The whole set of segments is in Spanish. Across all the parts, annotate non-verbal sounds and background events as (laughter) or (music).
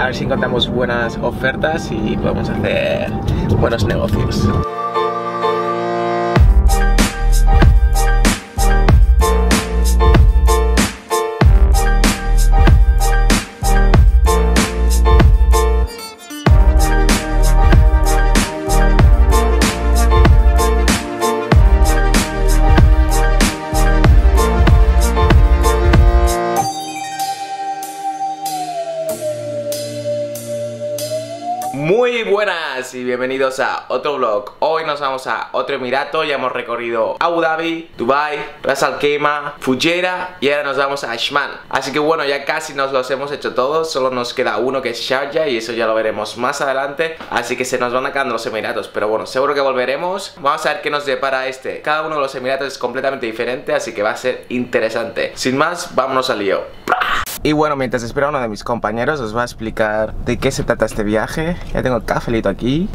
a ver si encontramos buenas ofertas y podemos hacer buenos negocios. Y bienvenidos a otro vlog. Hoy nos vamos a otro emirato Ya hemos recorrido Abu Dhabi, Dubai, Ras Al Khaimah, Fujairah Y ahora nos vamos a Ashman. Así que bueno, ya casi nos los hemos hecho todos Solo nos queda uno que es Sharjah Y eso ya lo veremos más adelante. Así que se nos van acabando los emiratos Pero bueno, seguro que volveremos. Vamos a ver qué nos depara este. Cada uno de los emiratos es completamente diferente Así que va a ser interesante. Sin más, vámonos al lío y bueno, mientras espero a uno de mis compañeros os voy a explicar de qué se trata este viaje. Ya tengo el cafelito aquí.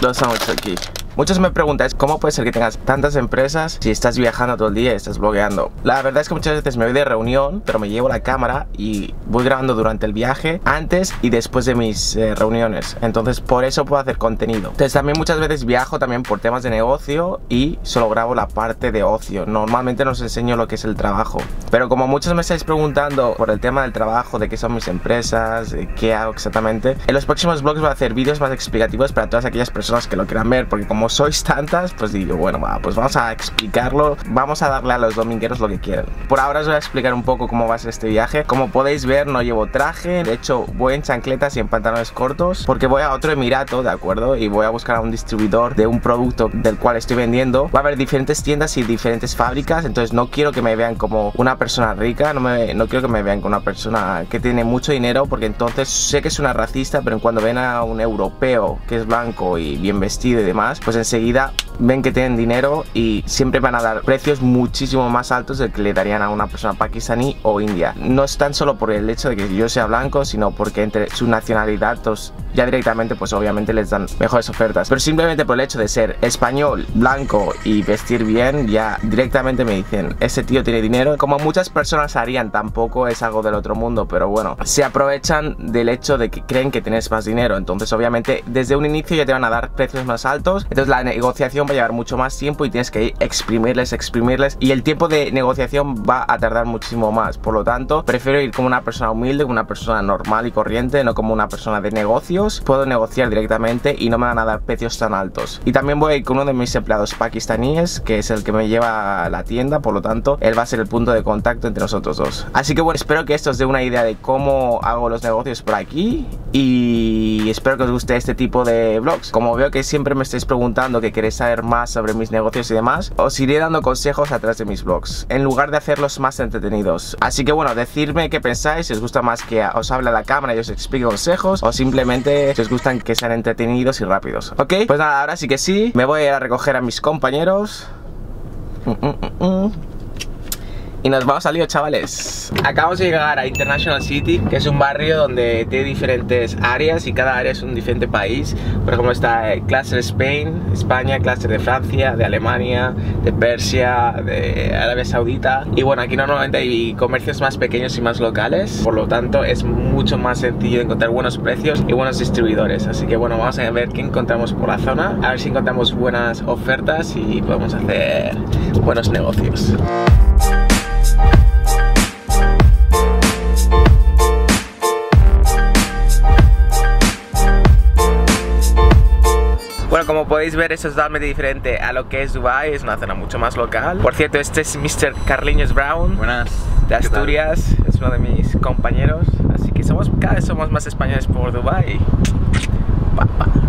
Los sándwiches aquí. Muchos me preguntan cómo puede ser que tengas tantas empresas si estás viajando todo el día y estás blogueando. La verdad es que muchas veces me voy de reunión, pero me llevo la cámara y voy grabando durante el viaje, antes y después de mis eh, reuniones. Entonces por eso puedo hacer contenido. Entonces también muchas veces viajo también por temas de negocio y solo grabo la parte de ocio. Normalmente no os enseño lo que es el trabajo. Pero como muchos me estáis preguntando por el tema del trabajo, de qué son mis empresas, qué hago exactamente, en los próximos vlogs voy a hacer vídeos más explicativos para todas aquellas personas que lo quieran ver, porque como sois tantas, pues digo, bueno, va, pues vamos a explicarlo, vamos a darle a los domingueros lo que quieran. Por ahora os voy a explicar un poco cómo va a ser este viaje. Como podéis ver, no llevo traje, de hecho voy en chancletas y en pantalones cortos, porque voy a otro emirato, ¿de acuerdo? Y voy a buscar a un distribuidor de un producto del cual estoy vendiendo. Va a haber diferentes tiendas y diferentes fábricas, entonces no quiero que me vean como una persona rica, no, me, no quiero que me vean como una persona que tiene mucho dinero, porque entonces sé que es una racista, pero cuando ven a un europeo que es blanco y bien vestido y demás, pues enseguida ven que tienen dinero y siempre van a dar precios muchísimo más altos del que le darían a una persona pakistaní o india. No es tan solo por el hecho de que yo sea blanco, sino porque entre su nacionalidad pues, ya directamente pues obviamente les dan mejores ofertas. Pero simplemente por el hecho de ser español, blanco y vestir bien, ya directamente me dicen, ese tío tiene dinero. Como muchas personas harían, tampoco es algo del otro mundo, pero bueno, se aprovechan del hecho de que creen que tienes más dinero. Entonces obviamente desde un inicio ya te van a dar precios más altos. Entonces la negociación va a llevar mucho más tiempo y tienes que exprimirles, exprimirles y el tiempo de negociación va a tardar muchísimo más. Por lo tanto, prefiero ir como una persona humilde, como una persona normal y corriente, no como una persona de negocios. Puedo negociar directamente y no me van a dar precios tan altos. Y también voy con uno de mis empleados pakistaníes, que es el que me lleva a la tienda, por lo tanto, él va a ser el punto de contacto entre nosotros dos. Así que bueno, espero que esto os dé una idea de cómo hago los negocios por aquí y espero que os guste este tipo de vlogs. Como veo que siempre me estáis preguntando que queréis saber más sobre mis negocios y demás, os iré dando consejos a través de mis vlogs, en lugar de hacerlos más entretenidos. Así que bueno, decidme qué pensáis, si os gusta más que os hable a la cámara y os explique consejos, o simplemente si os gustan que sean entretenidos y rápidos. ¿Ok? Pues nada, ahora sí que sí, me voy a recoger a mis compañeros. Mm, mm, mm, y nos vamos al lío, chavales. Acabamos de llegar a International City, que es un barrio donde tiene diferentes áreas y cada área es un diferente país. Por ejemplo, está el Cluster Spain, España, Cluster de Francia, de Alemania, de Persia, de Arabia Saudita. Y bueno, aquí normalmente hay comercios más pequeños y más locales, por lo tanto es mucho más sencillo encontrar buenos precios y buenos distribuidores. Así que bueno, vamos a ver qué encontramos por la zona, a ver si encontramos buenas ofertas y podemos hacer buenos negocios. Podéis ver, es totalmente diferente a lo que es Dubai, es una zona mucho más local. Por cierto, este es Mr. Carliños Brown. Buenas. De Asturias, es uno de mis compañeros. Así que somos, cada vez somos más españoles por Dubai. Pa, pa.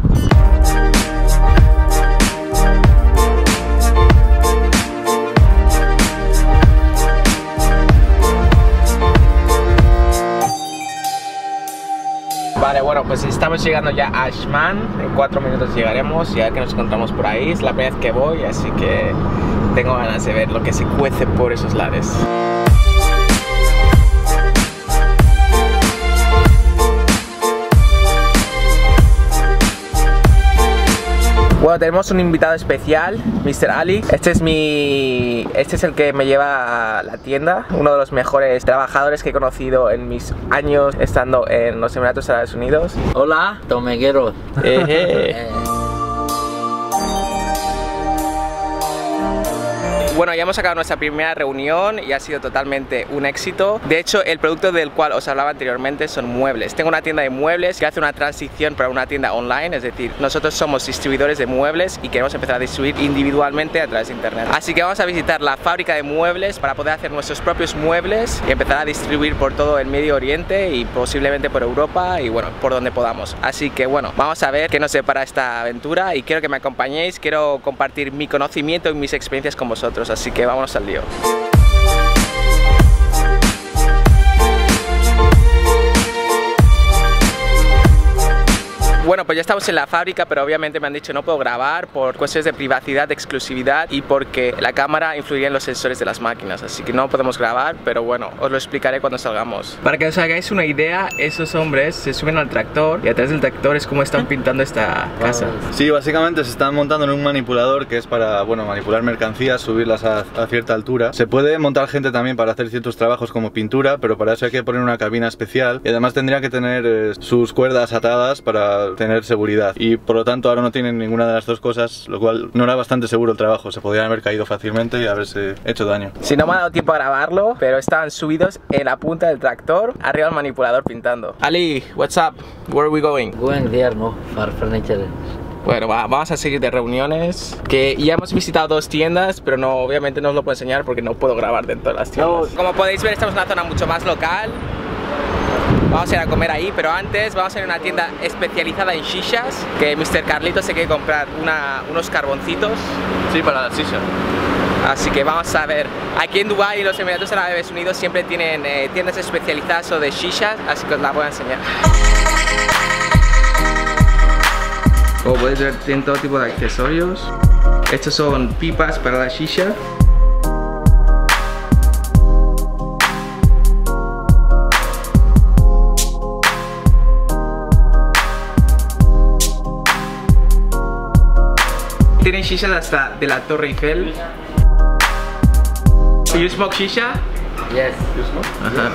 Pues estamos llegando ya a Ashman. En cuatro minutos llegaremos, ya que nos encontramos por ahí. Es la primera vez que voy, así que tengo ganas de ver lo que se cuece por esos lares. Bueno, tenemos un invitado especial, Mr. Ali. Este es mi. Este es el que me lleva a la tienda, uno de los mejores trabajadores que he conocido en mis años estando en los Emiratos Árabes Unidos. Hola, Tomeguero. Eh, Bueno, ya hemos acabado nuestra primera reunión y ha sido totalmente un éxito. De hecho, el producto del cual os hablaba anteriormente son muebles. Tengo una tienda de muebles que hace una transición para una tienda online, es decir, nosotros somos distribuidores de muebles y queremos empezar a distribuir individualmente a través de internet. Así que vamos a visitar la fábrica de muebles para poder hacer nuestros propios muebles y empezar a distribuir por todo el Medio Oriente y posiblemente por Europa y bueno, por donde podamos. Así que bueno, vamos a ver qué nos separa esta aventura y quiero que me acompañéis, quiero compartir mi conocimiento y mis experiencias con vosotros así que vámonos al lío. Pues ya estamos en la fábrica, pero obviamente me han dicho no puedo grabar por cuestiones de privacidad, de exclusividad y porque la cámara influiría en los sensores de las máquinas, así que no podemos grabar, pero bueno, os lo explicaré cuando salgamos. Para que os hagáis una idea, esos hombres se suben al tractor y a través del tractor es como están pintando esta casa. Sí, básicamente se están montando en un manipulador que es para, bueno, manipular mercancías, subirlas a, a cierta altura. Se puede montar gente también para hacer ciertos trabajos como pintura, pero para eso hay que poner una cabina especial y además tendría que tener eh, sus cuerdas atadas para tener seguridad y por lo tanto ahora no tienen ninguna de las dos cosas, lo cual no era bastante seguro el trabajo, se podrían haber caído fácilmente y haberse hecho daño. Si no me ha dado tiempo a grabarlo, pero estaban subidos en la punta del tractor, arriba del manipulador pintando. Ali, what's up? Where are we going? Buen día, no, for furniture. Bueno, va, vamos a seguir de reuniones. Que ya hemos visitado dos tiendas, pero no, obviamente no os lo puedo enseñar porque no puedo grabar dentro de las tiendas. Como podéis ver, estamos en una zona mucho más local. Vamos a ir a comer ahí, pero antes vamos a ir a una tienda especializada en shishas que Mr. Carlito se quiere comprar una, unos carboncitos. Sí, para la silla. Así que vamos a ver. Aquí en Dubai y los Emiratos Árabes Unidos siempre tienen eh, tiendas especializadas sobre shishas, así que os las voy a enseñar. Como podéis ver, tienen todo tipo de accesorios. Estos son pipas para la shisha. Tienen shishas hasta de la Torre Eiffel. You smoke shisha? Yes. Ajá.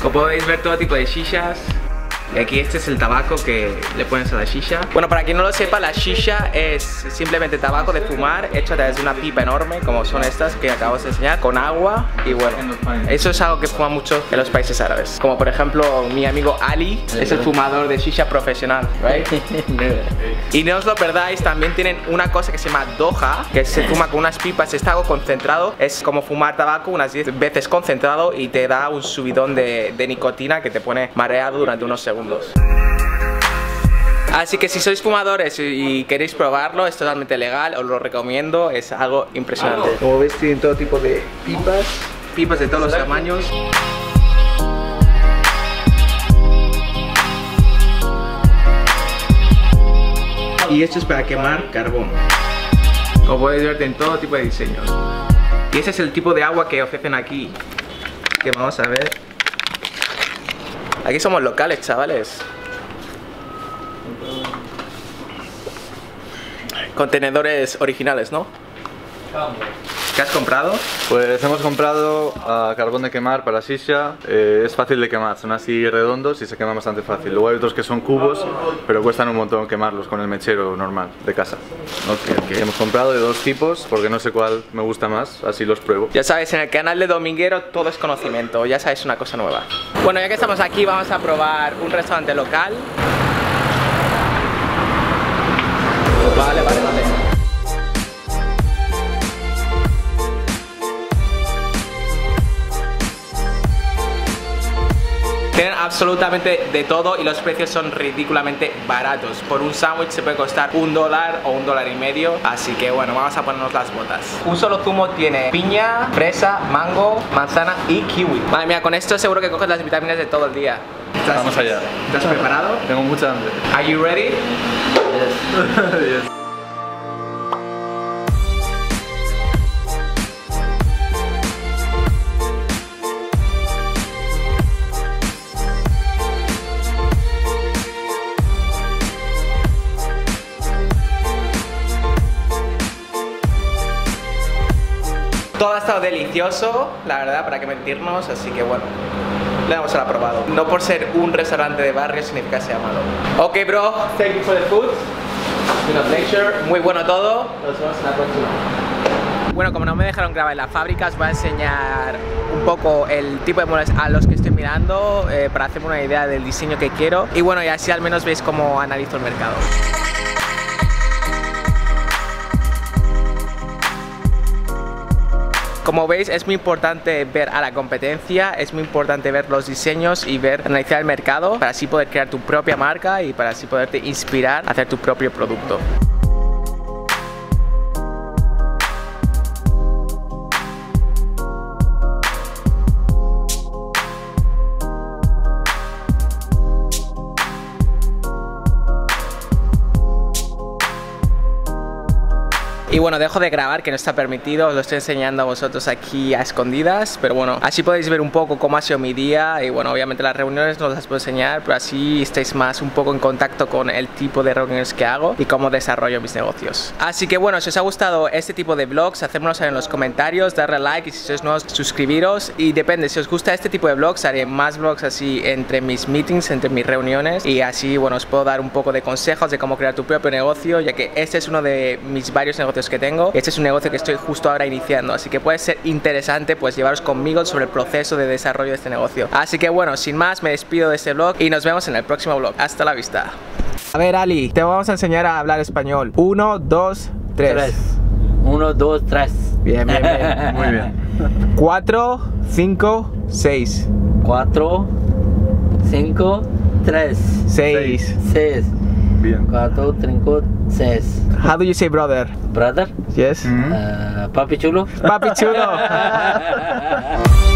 Como podéis ver todo tipo de shishas y aquí este es el tabaco que le pones a la shisha. Bueno, para quien no lo sepa, la shisha es simplemente tabaco de fumar hecho a través de una pipa enorme como son estas que acabo de enseñar con agua y bueno, eso es algo que fuma mucho en los países árabes. Como por ejemplo mi amigo Ali es el fumador de shisha profesional, right? (laughs) y no os lo perdáis, también tienen una cosa que se llama doha que se fuma con unas pipas, está algo concentrado es como fumar tabaco unas 10 veces concentrado y te da un subidón de, de nicotina que te pone mareado durante unos segundos Así que si sois fumadores y queréis probarlo, es totalmente legal, os lo recomiendo, es algo impresionante. Como veis tienen todo tipo de pipas, pipas de todos los tamaños. Y esto es para quemar carbón. Como podéis ver, tienen todo tipo de diseños. Y ese es el tipo de agua que ofrecen aquí. Que vamos a ver. Aquí somos locales, chavales. Contenedores originales, ¿no? ¿Qué has comprado? Pues hemos comprado ah, carbón de quemar para shisha, eh, es fácil de quemar, son así redondos y se queman bastante fácil. Luego hay otros que son cubos, pero cuestan un montón quemarlos con el mechero normal de casa. Hemos comprado de dos tipos porque no sé cuál me gusta más, así los pruebo. Ya sabes, en el canal de Dominguero todo es conocimiento, ya sabes una cosa nueva. Bueno, ya que estamos aquí vamos a probar un restaurante local. Vale, vale, vale. Tienen absolutamente de todo y los precios son ridículamente baratos. Por un sándwich se puede costar un dólar o un dólar y medio. Así que bueno, vamos a ponernos las botas. Un solo zumo tiene piña, fresa, mango, manzana y kiwi. Madre mía, con esto seguro que coges las vitaminas de todo el día. ¿Estás- Vamos allá. ¿Estás preparado? Tengo mucha hambre. Are you ready? Yes. (laughs) estado delicioso, la verdad, para qué mentirnos, así que bueno, le damos el aprobado. No por ser un restaurante de barrio significa que sea malo. Ok, bro, thank you for the food. Muy bueno todo. Nos vemos en la próxima. Bueno, como no me dejaron grabar en la fábrica, os voy a enseñar un poco el tipo de muebles a los que estoy mirando eh, para hacerme una idea del diseño que quiero. Y bueno, y así al menos veis cómo analizo el mercado. Como veis es muy importante ver a la competencia, es muy importante ver los diseños y ver, analizar el mercado para así poder crear tu propia marca y para así poderte inspirar a hacer tu propio producto. Y bueno, dejo de grabar que no está permitido, os lo estoy enseñando a vosotros aquí a escondidas, pero bueno, así podéis ver un poco cómo ha sido mi día. Y bueno, obviamente las reuniones no las puedo enseñar, pero así estáis más un poco en contacto con el tipo de reuniones que hago y cómo desarrollo mis negocios. Así que bueno, si os ha gustado este tipo de vlogs, hacérmelo saber en los comentarios, darle like y si sois nuevos, suscribiros. Y depende, si os gusta este tipo de vlogs, haré más vlogs así entre mis meetings, entre mis reuniones. Y así, bueno, os puedo dar un poco de consejos de cómo crear tu propio negocio, ya que este es uno de mis varios negocios que tengo. Este es un negocio que estoy justo ahora iniciando, así que puede ser interesante pues llevaros conmigo sobre el proceso de desarrollo de este negocio. Así que bueno, sin más, me despido de este vlog y nos vemos en el próximo vlog. Hasta la vista. A ver, Ali, te vamos a enseñar a hablar español. Uno, dos, tres. Tres. Uno, dos, tres. Bien, bien, bien. (laughs) Muy bien. Cuatro, cinco, seis. Cuatro, cinco, tres. Seis. Seis. Bien. Cuatro, cinco, seis. How do you say brother? Brother, Yes. Mm. uh, papi chulo. Papi chulo. (laughs)